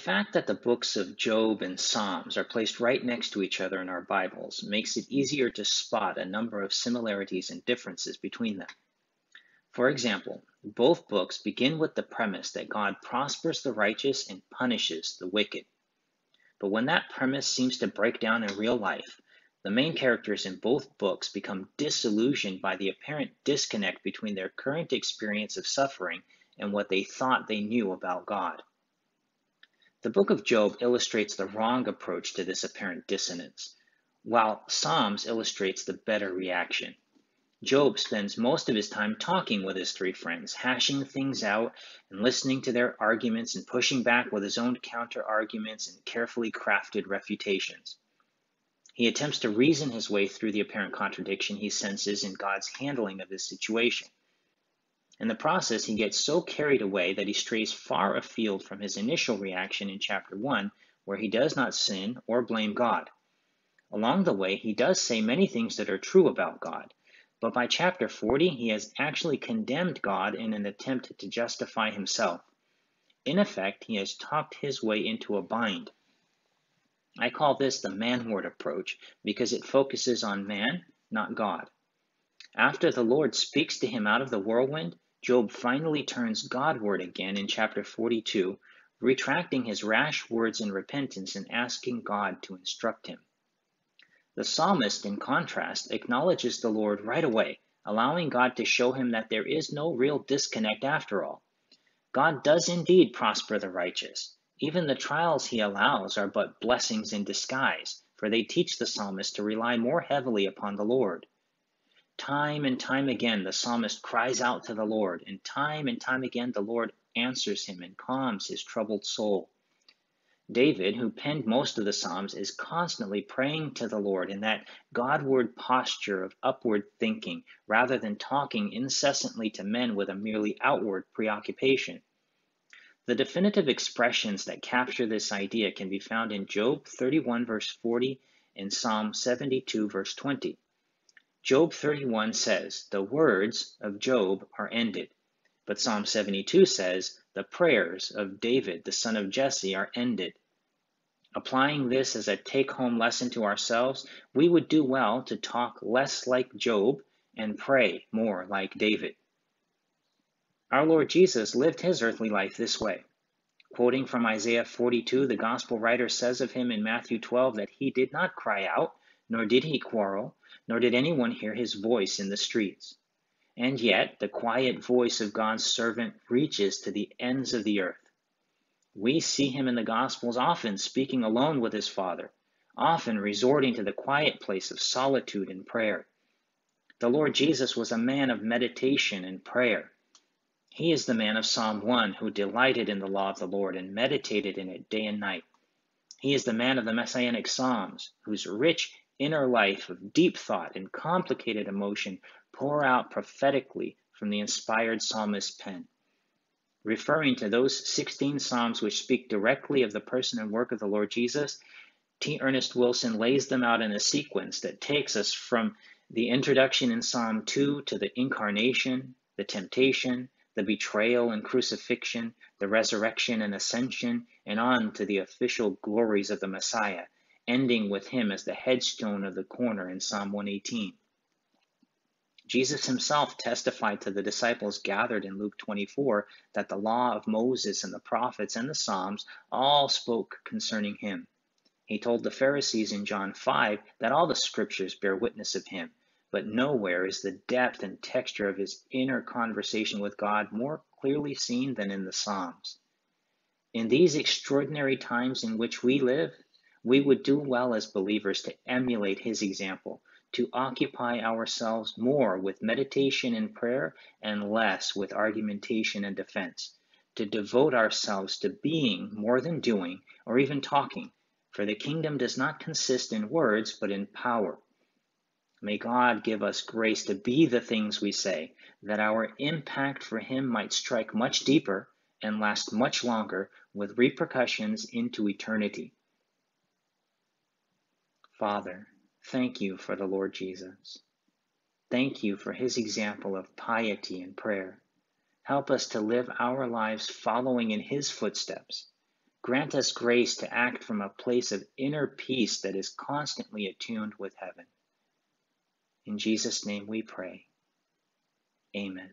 fact that the books of Job and Psalms are placed right next to each other in our Bibles makes it easier to spot a number of similarities and differences between them. For example, both books begin with the premise that God prospers the righteous and punishes the wicked. But when that premise seems to break down in real life, the main characters in both books become disillusioned by the apparent disconnect between their current experience of suffering and what they thought they knew about God. The book of Job illustrates the wrong approach to this apparent dissonance, while Psalms illustrates the better reaction. Job spends most of his time talking with his three friends, hashing things out and listening to their arguments and pushing back with his own counter arguments and carefully crafted refutations. He attempts to reason his way through the apparent contradiction he senses in God's handling of his situation. In the process, he gets so carried away that he strays far afield from his initial reaction in chapter 1, where he does not sin or blame God. Along the way, he does say many things that are true about God, but by chapter 40, he has actually condemned God in an attempt to justify himself. In effect, he has talked his way into a bind. I call this the manward approach because it focuses on man, not God. After the Lord speaks to him out of the whirlwind, Job finally turns Godward again in chapter 42, retracting his rash words in repentance and asking God to instruct him. The psalmist, in contrast, acknowledges the Lord right away, allowing God to show him that there is no real disconnect after all. God does indeed prosper the righteous. Even the trials he allows are but blessings in disguise, for they teach the psalmist to rely more heavily upon the Lord. Time and time again, the psalmist cries out to the Lord, and time and time again, the Lord answers him and calms his troubled soul. David, who penned most of the Psalms, is constantly praying to the Lord in that Godward posture of upward thinking, rather than talking incessantly to men with a merely outward preoccupation. The definitive expressions that capture this idea can be found in Job 31, verse 40, and Psalm 72, verse 20. Job 31 says, The words of Job are ended. But Psalm 72 says, The prayers of David, the son of Jesse, are ended. Applying this as a take home lesson to ourselves, we would do well to talk less like Job and pray more like David. Our Lord Jesus lived his earthly life this way. Quoting from Isaiah 42, the gospel writer says of him in Matthew 12 that he did not cry out, nor did he quarrel, nor did anyone hear his voice in the streets. And yet, the quiet voice of God's servant reaches to the ends of the earth. We see him in the Gospels often speaking alone with his Father, often resorting to the quiet place of solitude and prayer. The Lord Jesus was a man of meditation and prayer. He is the man of Psalm 1 who delighted in the law of the Lord and meditated in it day and night. He is the man of the Messianic Psalms, whose rich inner life of deep thought and complicated emotion pour out prophetically from the inspired psalmist's pen. Referring to those 16 Psalms which speak directly of the person and work of the Lord Jesus, T. Ernest Wilson lays them out in a sequence that takes us from the introduction in Psalm 2 to the incarnation, the temptation, the betrayal and crucifixion, the resurrection and ascension, and on to the official glories of the Messiah ending with him as the headstone of the corner in Psalm 118. Jesus himself testified to the disciples gathered in Luke 24 that the law of Moses and the prophets and the Psalms all spoke concerning him. He told the Pharisees in John 5 that all the scriptures bear witness of him, but nowhere is the depth and texture of his inner conversation with God more clearly seen than in the Psalms. In these extraordinary times in which we live, we would do well as believers to emulate his example, to occupy ourselves more with meditation and prayer and less with argumentation and defense, to devote ourselves to being more than doing or even talking, for the kingdom does not consist in words but in power. May God give us grace to be the things we say, that our impact for Him might strike much deeper and last much longer with repercussions into eternity. Father, thank you for the Lord Jesus. Thank you for his example of piety and prayer. Help us to live our lives following in his footsteps. Grant us grace to act from a place of inner peace that is constantly attuned with heaven. In Jesus' name we pray. Amen.